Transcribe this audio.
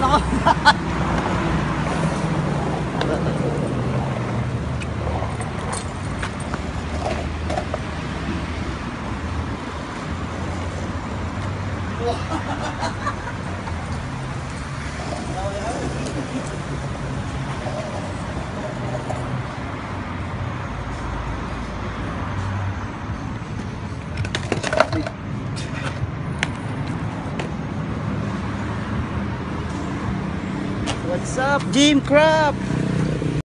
老，哈哈哈哈哈。哈哈哈哈。What's up, Jim Crab?